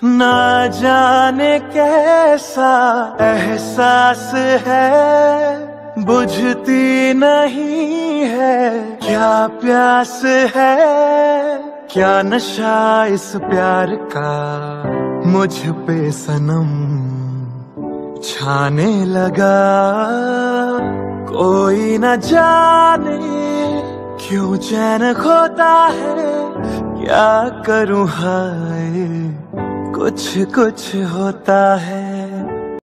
ना जाने कैसा एहसास है, बुझती नहीं है, क्या प्यास है, क्या नशा इस प्यार का, मुझ पे सनम छाने लगा। कोई न जाने क्यों चैन खोता है, क्या करूँ हाय। कुछ कुछ होता है।